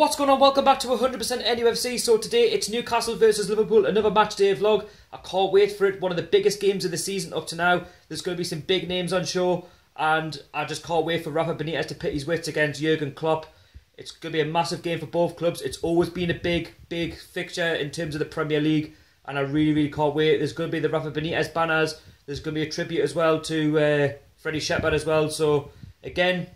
what's going on? Welcome back to 100% NUFC. So today it's Newcastle versus Liverpool, another match day vlog. I can't wait for it. One of the biggest games of the season up to now. There's going to be some big names on show, and I just can't wait for Rafa Benitez to pit his wits against Jurgen Klopp. It's going to be a massive game for both clubs. It's always been a big, big fixture in terms of the Premier League, and I really, really can't wait. There's going to be the Rafa Benitez banners. There's going to be a tribute as well to uh, Freddie Shepherd as well. So again,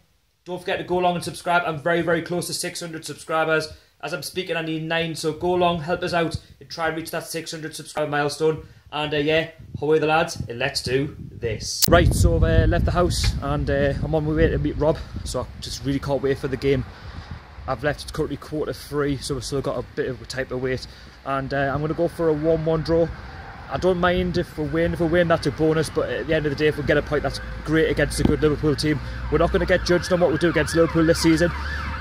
don't forget to go along and subscribe. I'm very, very close to 600 subscribers. As I'm speaking, I need nine, so go along, help us out, and try and reach that 600 subscriber milestone. And uh, yeah, away the lads, and let's do this. Right, so I've uh, left the house and uh, I'm on my way to meet Rob, so I just really can't wait for the game. I've left it's currently quarter three, so we've still got a bit of a type of wait. And uh, I'm going to go for a 1-1 draw. I don't mind if we win. If we win, that's a bonus. But at the end of the day, if we get a point, that's great against a good Liverpool team. We're not going to get judged on what we do against Liverpool this season.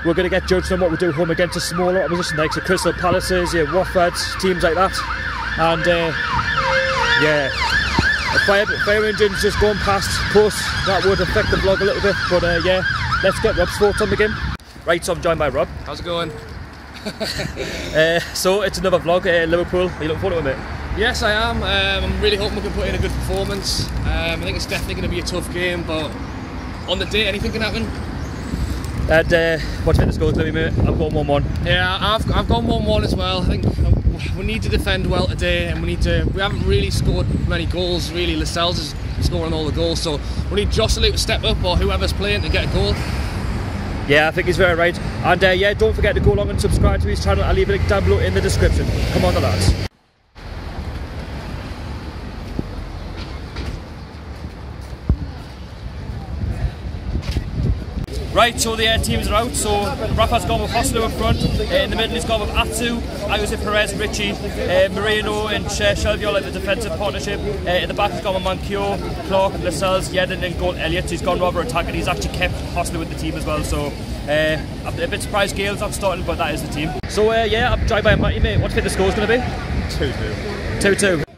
We're going to get judged on what we do home against a smaller opposition like the Crystal Palaces, yeah, Watford, teams like that. And uh, yeah, the fire, fire engine's just going past post. That would affect the vlog a little bit. But uh, yeah, let's get Rob's thoughts on the game. Right, so I'm joined by Rob. How's it going? uh, so it's another vlog. Uh, Liverpool. Are you looking forward to it, mate? Yes, I am. Um, I'm really hoping we can put in a good performance. Um, I think it's definitely going to be a tough game, but on the day, anything can happen. And uh, what do you think the score's going to be, mate? I've gone 1 1. Yeah, I've, I've gone 1 1 as well. I think we need to defend well today, and we need to. We haven't really scored many goals, really. Lascelles is scoring all the goals, so we need Joselu to step up or whoever's playing to get a goal. Yeah, I think he's very right. And uh, yeah, don't forget to go along and subscribe to his channel. I'll leave a link down below in the description. Come on, the lads. Right, so the uh, teams are out. So Rafa's gone with Joselu in front. Uh, in the middle, he's gone with Atsu, Ayoze Perez, Ritchie, uh, Merino, and uh, Shelvey, like the defensive partnership. Uh, in the back, he's gone with Manquillo, Clark, Lascelles, Yedlin, and goal Elliot. He's gone rather attacking. He's actually kept Joselu with the team as well. So uh, I'm a bit surprised Gayle's not starting, but that is the team. So uh, yeah, I'm joined by Matty, mate. What do you think the score's going to be? 2 2. 2 2.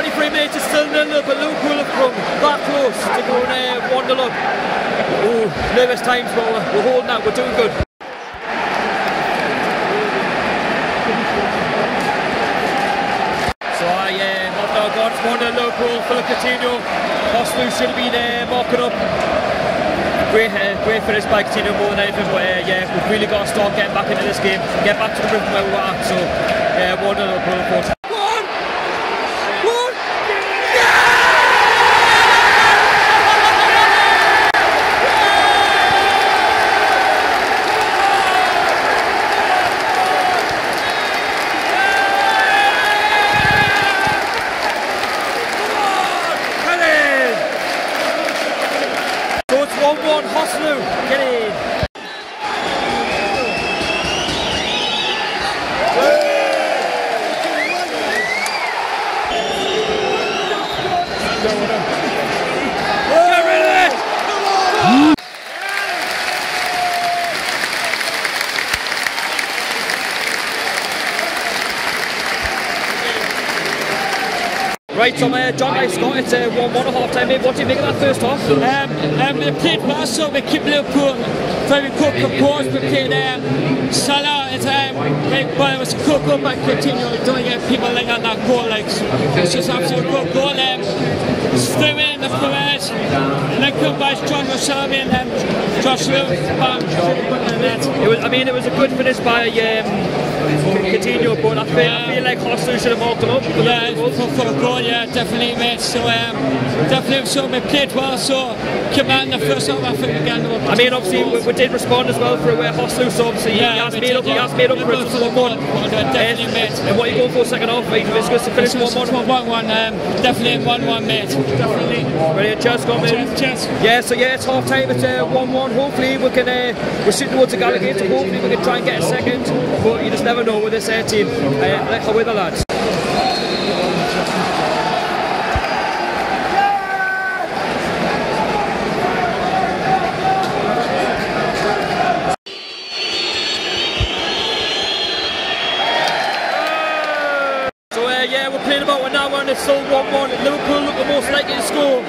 23 metres still nil but Luke will have come that close to going uh, 1 0 up. Ooh, nervous times, Roller. We're holding out, we're doing good. So I uh, have now gone 1 0 up, roll for Coutinho. Costu should be there, uh, up. Great, uh, great finish by Coutinho more than anything, but uh, yeah, we've really got to start getting back into this game, get back to the rhythm where we at. So, uh, 1 0 up. Right, so uh, John, I've got it's uh, 1-1 at half time, mate. What do you think of that first half? Um, um, we played well, so we keep Liverpool very good composed. We played um, Salah at um, like, well, it was a good goal by Coutinho. Don't get people like at that goal. Like, it's just absolutely good goal. Um, through in the Perez, like good by John Rosavi and um, Joselu. Bam, should have put it in the net. It was, I mean, it was a good finish by um, Coutinho, but I feel, I feel like Joselu should have him up. Yeah, for, for a goal, yeah, definitely, mate. So, um, definitely, so we played well. So, in the first half, I think again. I mean, obviously, we, we did respond as well for a Joselu, so obviously he, has we made did, up, he yeah. has made up for. For the 1-1. goal, definitely, And, mate. and what are you going for second half? Are you just to finish It's 1-1? 1 1, um, definitely 1 1, mate. Definitely. Brilliant, cheers, go on, mate. Cheers, cheers. Yeah, so yeah, it's half time. It's uh, 1 1. Hopefully, we can. Uh, we're shooting towards the Gallowgate, so hopefully, we can try and get a second. But you just never know with this uh, team. Uh, like how with the lads. So uh, yeah, we're playing still 1-1. Liverpool look the most likely to score,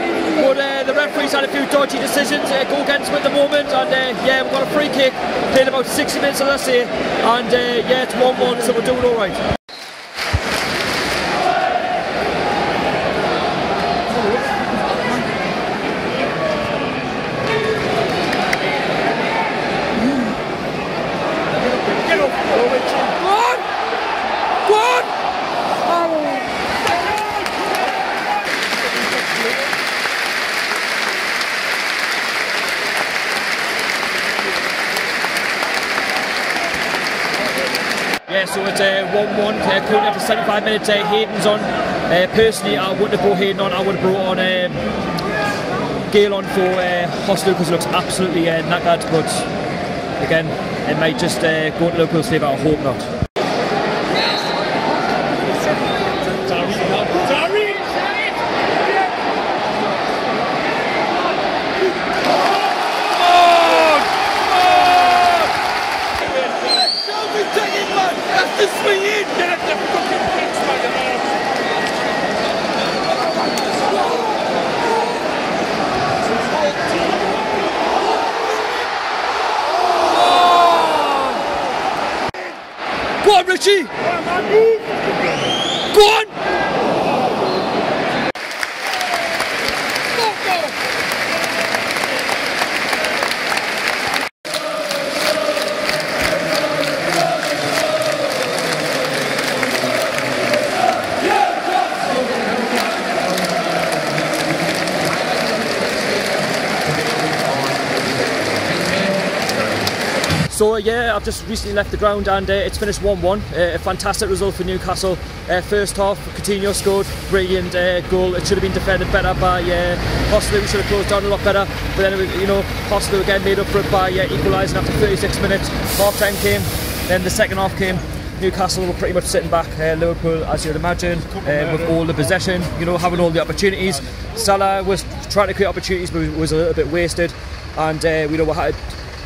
but uh, the referee's had a few dodgy decisions uh, go against them at the moment. And uh, yeah, we've got a free kick, played about 60 minutes, of this say, and uh, yeah, it's 1-1, so we're doing all right. Yeah, so it's uh, 1 1. Uh, currently after 75 minutes, uh, Hayden's on. Uh, personally, I wouldn't have brought Hayden on, I would have brought on um, Gayle on for uh, Joselu because he looks absolutely uh, knackered. But again, it might just go to Liverpool's favour, I hope not. Go on, Ritchie! Go on! So uh, yeah, I've just recently left the ground and uh, it's finished 1-1. Uh, a fantastic result for Newcastle. Uh, first half, Coutinho scored, brilliant uh, goal. It should have been defended better by uh, Joselu. We should have closed down a lot better. But then, you know, Joselu again made up for it by uh, equalising after 36 minutes. Half time came, then the second half came. Newcastle were pretty much sitting back. Uh, Liverpool, as you'd imagine, uh, with all the possession, you know, having all the opportunities. Salah was trying to create opportunities, but was a little bit wasted. And uh, we know what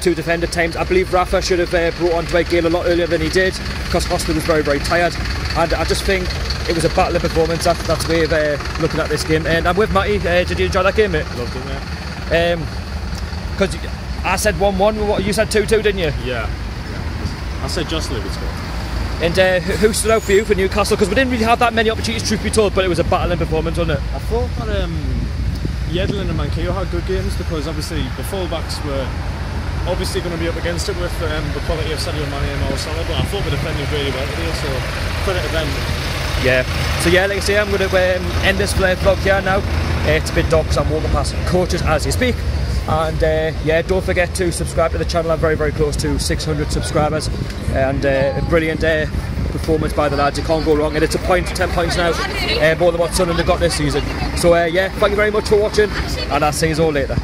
two defender times. I believe Rafa should have uh, brought on Dwight Gayle a lot earlier than he did because Joselu was very, very tired. And I just think it was a battling performance. That, that's way of uh, looking at this game. And I'm with Matty. Uh, did you enjoy that game, mate? Loved it, mate. Because I said 1 1. You said 2 2, didn't you? Yeah. yeah. I said Joselu would score. And uh, who stood out for you for Newcastle? Because we didn't really have that many opportunities, truth be told, but it was a battling performance, wasn't it? I thought that um, Yedlin and Manquillo had good games because obviously the fullbacks were obviously going to be up against it with um, the quality of Sadio Mane and Mo Salah, but I thought we defended really well today, so credit to them. Yeah. So yeah, like I say, I'm going to um, end this vlog here now. It's a bit dark because I'm walking past coaches as you speak. And uh, yeah, don't forget to subscribe to the channel. I'm very, very close to 600 subscribers. And uh, a brilliant uh, performance by the lads. You can't go wrong. And it's a point, 10 points now, uh, more than what Sunderland got this season. So uh, yeah, thank you very much for watching. And I'll see you all later.